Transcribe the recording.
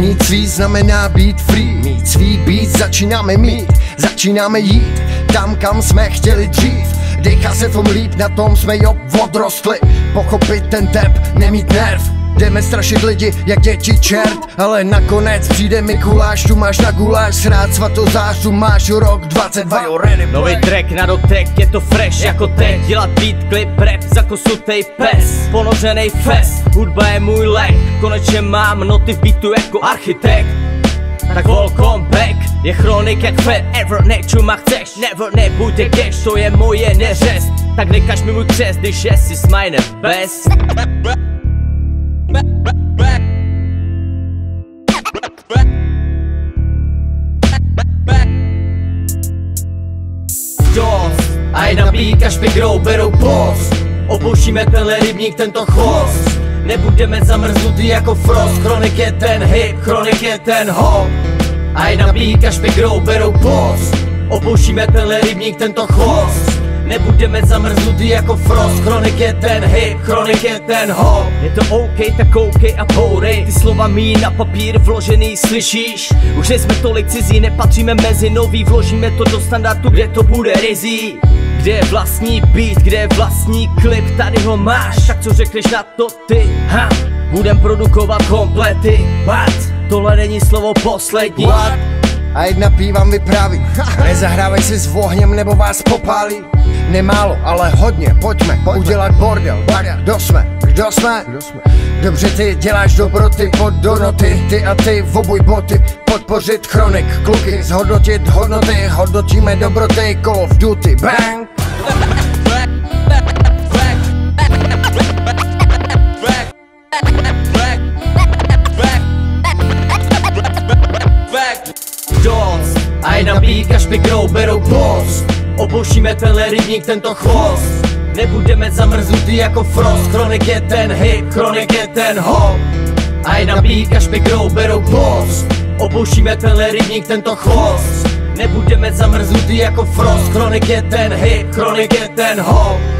Mít svý znamená být free. Mít svý být začínáme mít. Začínáme jít tam, kam jsme chtěli dřív. Dejchá se tom líp, na tom jsme jo odrostli. Pochopit ten tep, nemít nerv Jdeme strašit lidi jak děti čert Ale nakonec přijde Mikuláš Tu máš na guláš srát svatozář Tu máš rok 22 jo ready Nový track na dotek, je to fresh jako teď. Dělat beat, klip, rap, zakosutej pes. Ponořenej fest, hudba je můj lek. Konečně mám noty v beatu jako architekt. Tak welcome back. Je chronik jak fed. Ever Nečuma chceš, never nebuďte cash To je moje neřest. Tak nekaž mi můj křest, když jsi s my best Dost, a na píkaš migrou berou post Opouštíme tenhle rybník, tento chvost Nebudeme zamrznutý jako frost. Chronik je ten hip, chronik je ten hop. A na píkaš migrou berou post Opouštíme tenhle rybník, tento chvost Nebudeme zamrznutý jako frost Chronik je ten hip, chronik je ten hop Je to OK, tak OK a pourej Ty slova mý na papír vložený, slyšíš? Už jsme tolik cizí, nepatříme mezi nový Vložíme to do standardu, kde to bude rizí kde je vlastní beat, kde je vlastní klip, tady ho máš Tak co řekneš na to ty, ha? Budem produkovat komplety, what? Tohle není slovo poslední What? A jedna pívám vypráví. Nezahrávej si s ohněm nebo vás popálí. Nemálo, ale hodně, pojďme, pojďme. udělat bordel. Kdo jsme? Kdo jsme? Kdo jsme? Dobře ty děláš dobroty pod donoty Ty a ty v obuj boty. Podpořit chronik, kluky Zhodnotit hodnoty. Hodnotíme dobroty Call of Duty. Bang post Opouštíme tenhle rybník, tento chvost. Nebudeme zamrznutý jako frost. Chronik je ten hip, chronik je ten hop. A je na píkaš mikrou berou post. Opouštíme tenhle rybník, tento chvost. Nebudeme zamrznutý jako frost. Chronik je ten hip, chronik je ten hop